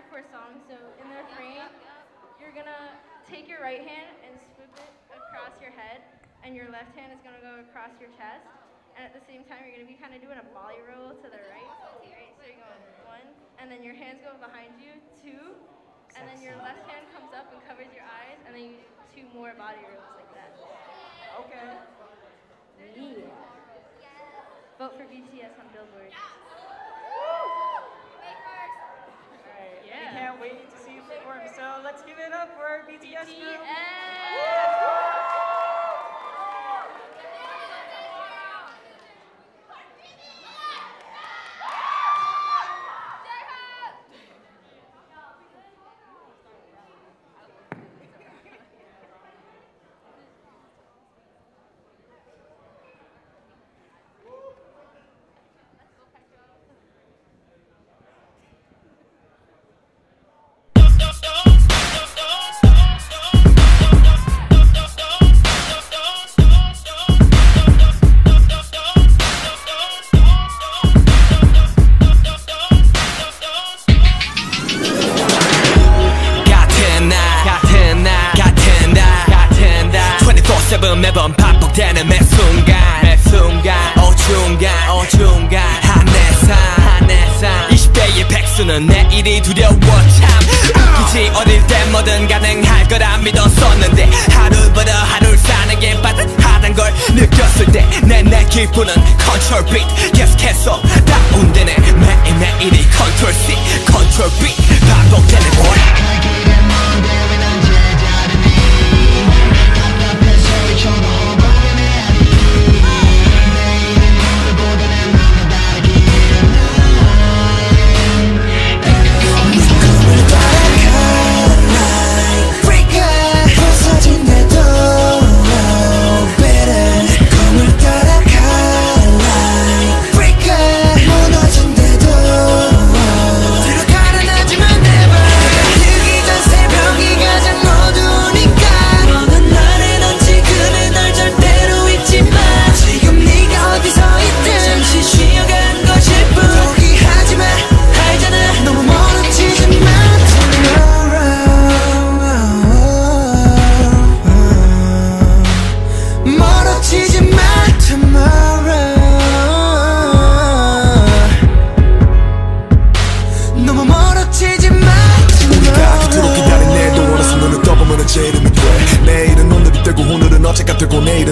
hardcore song, so in the frame, you're gonna take your right hand and sweep it across your head, and your left hand is gonna go across your chest. And at the same time, you're gonna be kind of doing a volley roll to the right, right? So you're going one, and then your hands go behind you, two, and then your left hand comes up and covers your eyes, and then you do two more body rolls like that. Okay. Yeah. Vote for BTS on Billboard. Give it up for our BTS. group. 24-7 매번 반복되는 매 순간 매 순간 어중간 어중간한 내 삶 한 내 삶 20대의 백수는 내일이 두려워 참. 웃기지 어릴 때 뭐든 가능할 거라 믿었었는데 하루 벌어 하루를 사는 게 빠듯하단 걸 느꼈을 때 내내 기분은 컨트롤 비트 계속해서 다운되네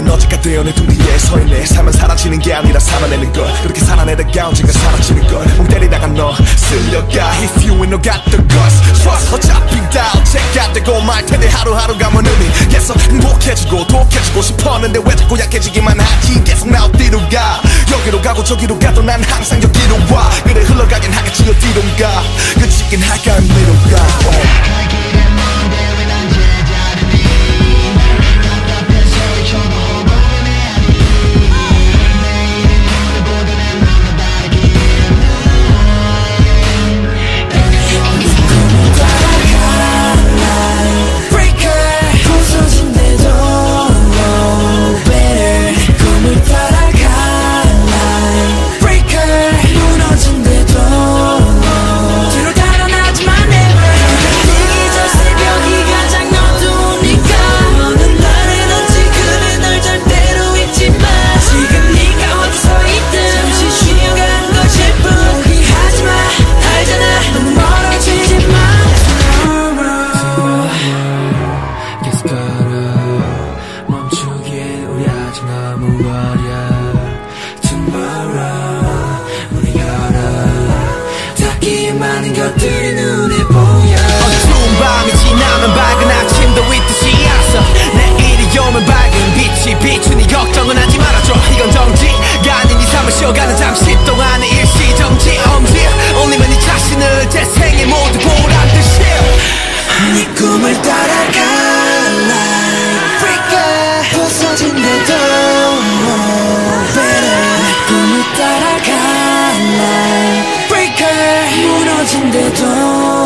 내일은 어제가 되어 내 둘이에 서 있네. 삶은 사라지는 게 아니라 살아내는 걸 그렇게 살아내다가 언젠가 사라지는 걸멍 때리다가 너 쓸려가. If you ain't no got the guts. Trust 어차피 다 어제가 되고 말 텐데 하루하루 가면 의미. 계속 행복해지고 독해지고 싶었는데 왜 자꾸 약해지기만 하지? 계속 나 어디로 가? 여기로 가고 저기로 가도 난 항상 여기로 와. 그래 흘러가긴 하겠지 어디론가. 그치긴 할까 아니로 가. oh. do 떨어진대도